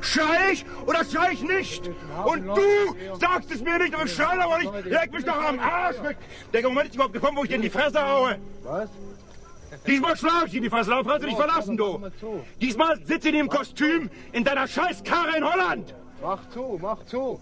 Schrei ich oder schrei ich nicht? Und du sagst es mir nicht, aber ich schreie aber nicht. Leg mich doch am Arsch weg. Der Moment ist überhaupt gekommen, wo ich dir in die Fresse haue. Was? Diesmal schlage ich in die Fresse, darauf kannst du dich verlassen, du. Diesmal sitze ich in dem Kostüm in deiner Scheißkarre in Holland. Mach zu, mach zu.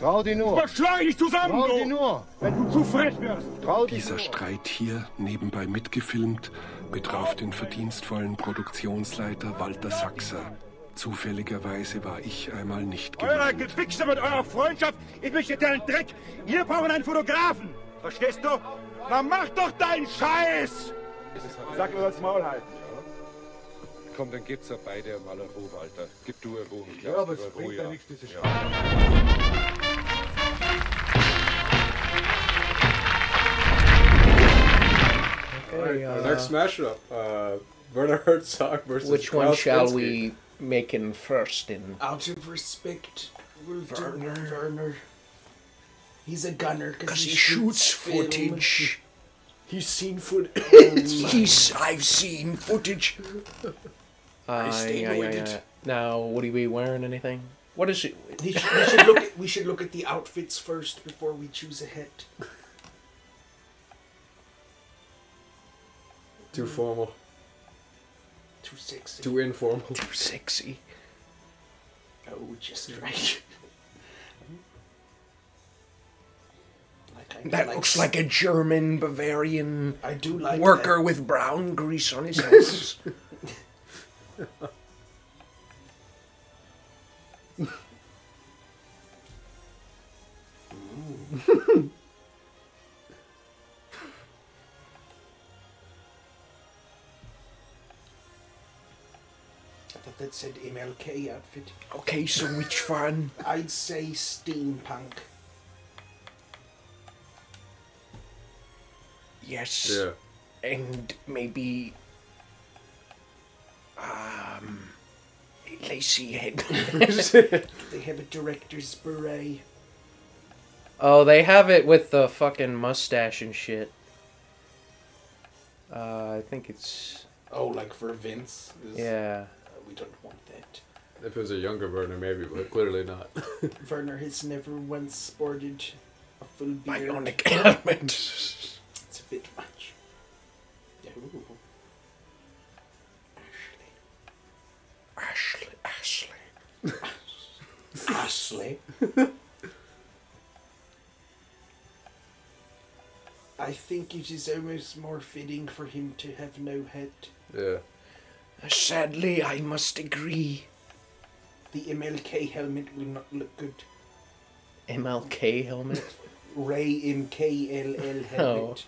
Trau dich nur. Was schlage ich dich zusammen, Trau du? nur. Wenn du zu frech wirst. Trau dich Dieser nur. Streit hier, nebenbei mitgefilmt, betraf den verdienstvollen Produktionsleiter Walter Sachser. Zufälligerweise war ich einmal nicht Euer gemeint. Gewichse mit eurer Freundschaft mich jetzt ein Dreck. Wir brauchen einen Fotografen. Verstehst du? Na mach doch deinen Scheiß! Sag mir, was Maul halt. Komm, dann gebt's ja beide mal eine Ruhe, Walter. Gib du eine Ruhe. ich Ja, aber es bringt ja nichts, diese Okay, Our uh, next matchup, uh, Werner Herzog versus which one Klaus shall Kinski. we make in first? In Out of respect, we'll do Werner. He's a gunner because he, film. He's seen footage. He's I've seen footage. Uh, stayed yeah, yeah, with yeah. it. Now, would he be wearing anything? What is it? He should, we should look. At, we should look at the outfits first before we choose a hat. Too formal, Too sexy. too informal. Too sexy. oh, just right. Like That looks like a German Bavarian I do like worker with brown grease on his hands. That. I thought that said MLK outfit. okay, so which one? I'd say steampunk. Yes. Yeah. And maybe. Um. a Lacy head. They have a director's beret. oh, they have it with the fucking mustache and shit. Uh, I think it's. Oh, like for Vince. Is- Yeah. We don't want that. If it was a younger Werner, maybe, but clearly not. Werner has never once sported a full beard. Bionic helmet. It's a bit much. Ooh. Ashley. Ashley. Ashley. I think it is almost more fitting for him to have no head. yeah. Sadly, I must agree. The MLK helmet will not look good. MLK helmet. Ray MKLL helmet.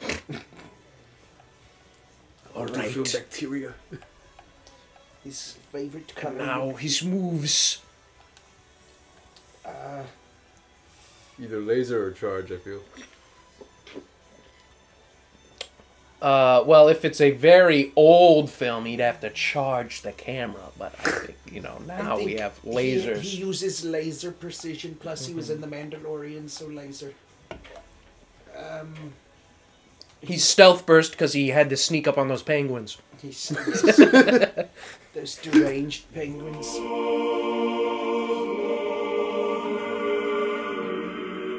All To right. feel bacteria. His favorite color. Now his moves. Uh, Either laser or charge, I feel. Uh, well, if it's a very old film, he'd have to charge the camera. But I think you know now we have he- lasers. He, uses laser precision. Plus, he was in the Mandalorian, so laser. Um, He's stealth burst because he had to sneak up on those penguins. those deranged penguins.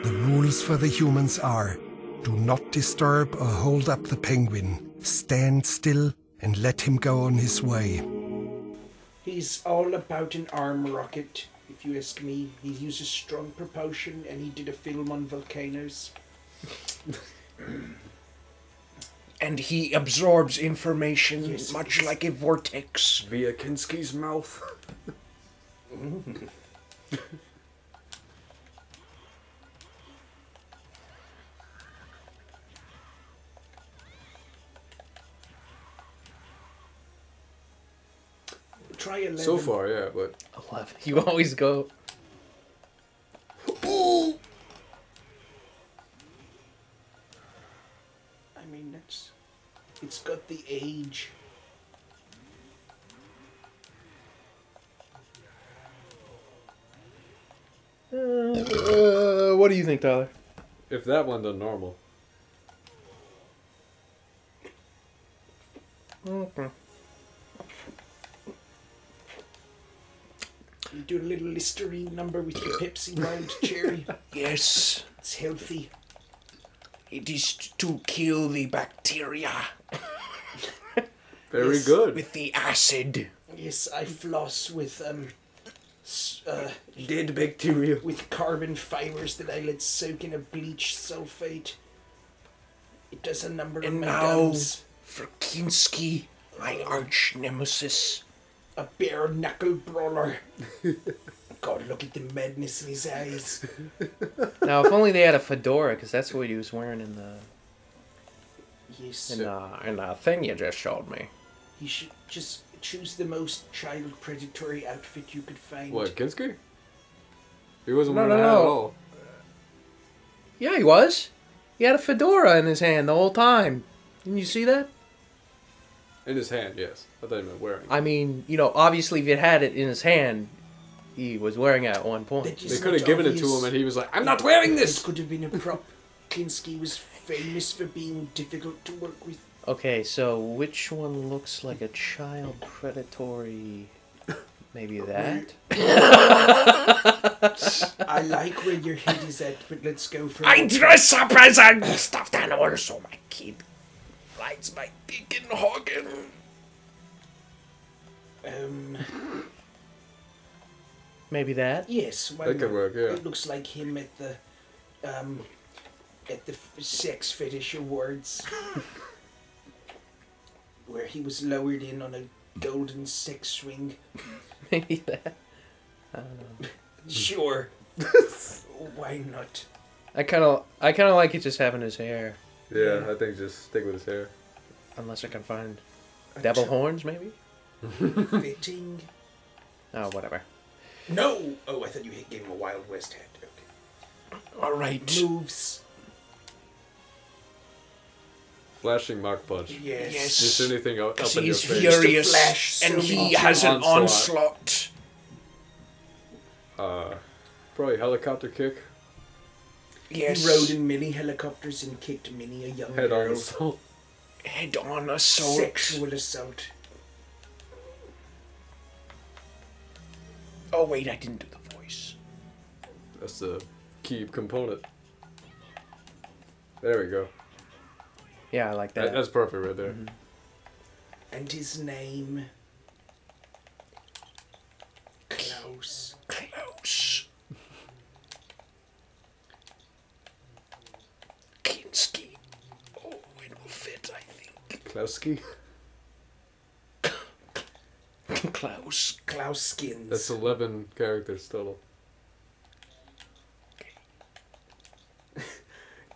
The rules for the humans are do not disturb or hold up the penguin. Stand still and let him go on his way. He's all about an arm rocket, if you ask me. He uses strong propulsion, and he did a film on volcanoes. And he absorbs information Yes, much like a vortex. Via Kinski's mouth. Try 11. So far, yeah, but Eleven. You always go. I mean, that's. It's got the age. Uh, what do you think, Tyler? if that one done normal, do Listerine number with your Pepsi Wild Cherry. Yes, It's healthy. it is to kill the bacteria Very Yes, good. with the acid. Yes, I floss with um, uh, Dead bacteria. with carbon fibers that I let soak in a bleach sulfate. It does a number And of my now- gums. For Kinski, my arch nemesis. A bare knuckle brawler. God, look at the madness in his eyes. Now, if only they had a fedora, because that's what he was wearing in the Yes. in the in the thing you just showed me. You should just choose the most child predatory outfit you could find. What, Kinski? He wasn't No, wearing no, a hat at no. all. Yeah, he was. He had a fedora in his hand the whole time. Didn't you see that? In his hand, yes. I thought he meant wearing. I mean, you know, obviously, if he had it in his hand, he was wearing it at one point. That They could have not given it to him and he was like, I'm not wearing This this! could have been a prop. Kinski was famous for being difficult to work with. Okay, so which one looks like a child predatory? Maybe that. I like where your head is at, but let's go for I dress up as a stuffed animal so my kid rides my dick and hogging. um. Maybe that. Yes, why That could not? work, yeah. It looks like him at the um at the f- sex fetish awards, where he was lowered in on a golden sex swing. Maybe that. I don't know. Sure. Why not? I kind of, I kind of like it just having his hair. Yeah, I think just stick with his hair. Unless I can find devil horns, maybe. Fitting. Oh, whatever. No. Oh, I thought you gave him a Wild West hat. Okay. All right. Moves. Flashing Mach Punch. Yes. Just anything up, up in your He's face. furious, Flash so and he has an Onslaught. onslaught. Uh, probably helicopter kick. Yes. He rode in mini helicopters and kicked many a young Head on girl. assault. Head-on assault. Sexual assault. Oh wait, I didn't do the voice. That's the key component. There we go. Yeah, I like That, that. that's perfect right there. Mm-hmm. And his name. Klaus. Close. Kinski. Oh, it will fit, I think. Klowski. Klaus. Klaus Skins. That's 11 characters total.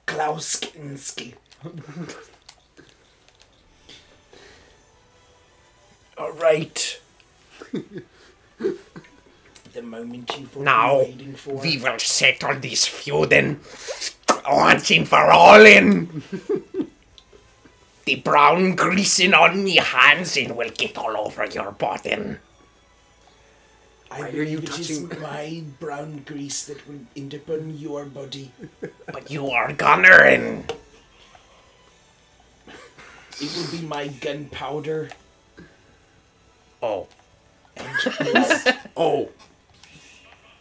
Klaus Kinski. All right. The moment you've Now, been waiting for. we will settle this feuding once and for all in. the brown greasing on me hands and will get all over your body. I Why are believe you it is touching- my brown grease that will end up on your body. But you are gunner and It will be my gunpowder. oh. And. Oh.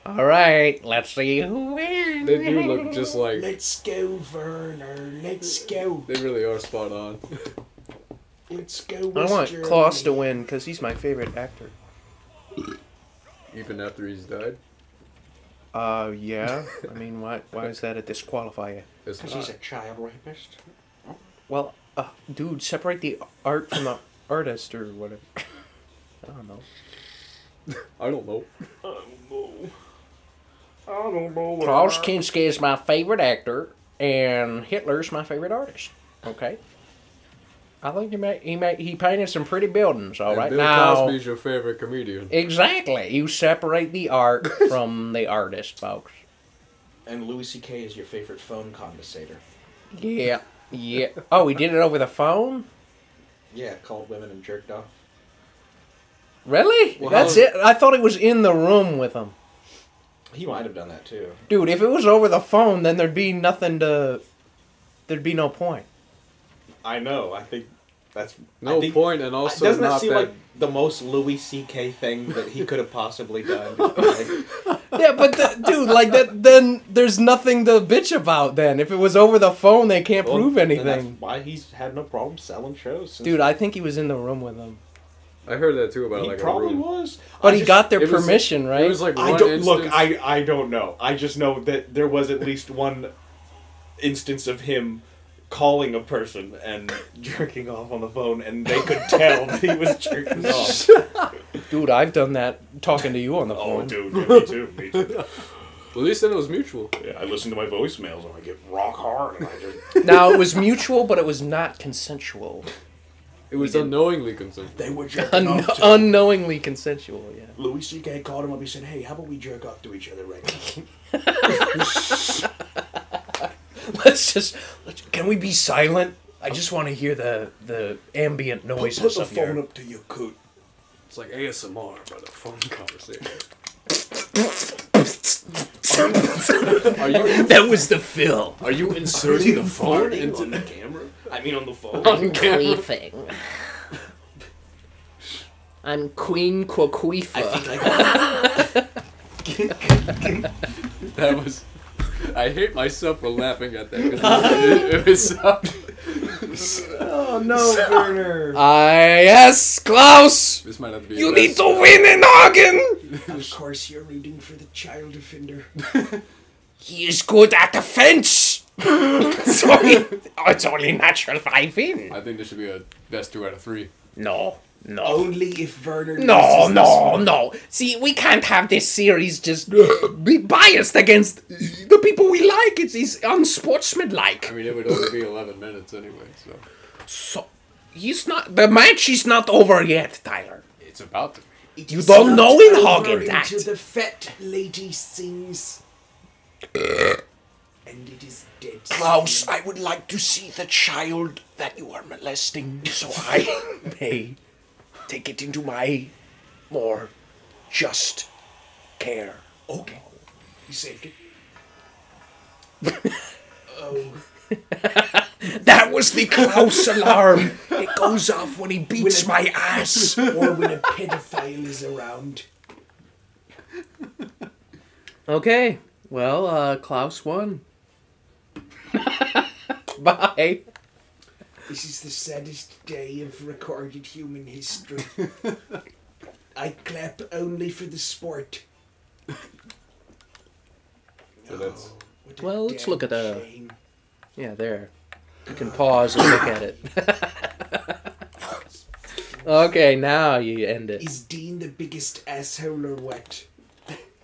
All right, let's see who wins. They do look just like. Let's go, Werner. Let's go. They really are spot on. Let's go. I want Germany. Klaus to win because he's my favorite actor. Even after he's died. Uh, yeah. I mean, why? Why is that a disqualifier? Because he's a child rapist. Well, uh, dude, separate the art from the artist or whatever. I don't know. I don't know. I don't know. Klaus Kinski is my favorite actor, and Hitler's my favorite artist. Okay. I think he made, he made, he painted some pretty buildings. All And right Bill now. Cosby's your favorite comedian. Exactly. You separate the art from the artist, folks. And Louis C.K. is your favorite phone conversator. Yeah. Yeah. Oh, he did it over the phone? Yeah, called women and jerked off. Really? Well, That's it? I thought it was in the room with him. He might have done that too. Dude, if it was over the phone, then there'd be nothing to. There'd be no point. I know. I think That's No think- point, and also doesn't that not seem bad. like the most Louis C.K. thing that he could have possibly done? Yeah, but the, dude, like that. Then there's nothing to bitch about. Then if it was over the phone, they can't well, prove then That's anything. why he's had no problem selling shows. Since Dude, I think he was in the room with them. I heard that too about he like probably a room. was. But I he just- got their it was- permission, right? It was like I one don't look. I I don't know. I just know that there was at least one instance of him calling a person and jerking off on the phone, and they could tell that he was jerking off. Dude, I've done that talking to you on the phone. Oh, phone. dude, yeah, me too. Me too. Well, at least then it was mutual. Yeah, I listen to my voicemails and I get rock hard, and I just Now it was mutual, but it was not consensual. It was unknowingly consensual. They were jerking Un- off to unknowingly consensual. Yeah. Louis C.K. called him up. He said, "Hey, how about we jerk off to each other right now?" Let's just. Let's, can we be silent? I just want to hear the the ambient Put, noises put the of phone your. up to your coot. It's like ASMR, but a phone conversation. Are you That was the fill. are you inserting the phone into the camera. I mean, on the phone. I'm queefing. I'm Queen Quaquifa. That was. I hate myself for laughing at that because it, it was so. Oh no, Werner. I yes, Klaus! This might have to be. You need to win in Hagen! Of course, you're rooting for the child offender. He is good at defense. so he- oh, it's only natural that I win. I think this should be a best two out of three. No, no. Only if Werner. No, loses this no, no. See, we can't have this series just be biased against the people we like. It's, it's unsportsmanlike. I mean, it would only be 11 minutes anyway, so. So, he's not. The match is not over yet, Tyler. It's about to be. It You don't know in over Hagen that. Until the fat lady sings. and it is dead. Klaus, I would like to see the child that you are molesting so I may take it into my more just care. Okay. You saved it. oh. That was the Klaus alarm. It goes off when he beats my ass. Or when a pedophile is around. Okay, well, uh, Klaus won. Bye. This is the saddest day of recorded human history. I clap only for the sport. So that's. Oh, what a Well, let's look at the- shame. Yeah, there. You can pause and look at it. okay, now you end it. Is Dean the biggest asshole or what?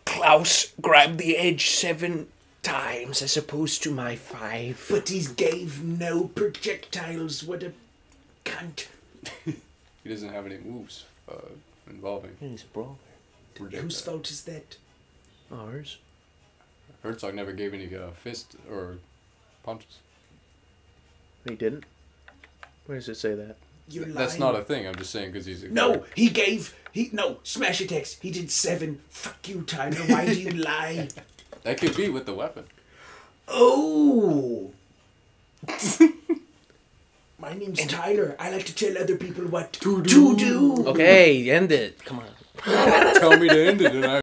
Klaus grabbed the edge seven times as opposed to my five. But he gave no projectiles. What a cunt. He doesn't have any moves uh, involving. He's a brawler. Whose fault is that? Ours. Herzog never gave any uh, fist or punches. He didn't. Where does it say that? You're lying. That's not a thing. I'm just saying because he's a No, he gave. He no smash attacks. He did seven. Fuck you, Tyler. Why do you lie? That could be with the weapon. Oh. My name's Tyler. I like to tell other people what to do. Okay, end it. Come on. Tell me to end it, and I